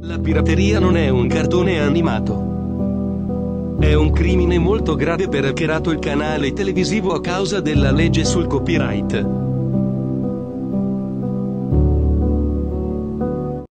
La pirateria non è un cartone animato. È un crimine molto grave per aver creato il canale televisivo a causa della legge sul copyright.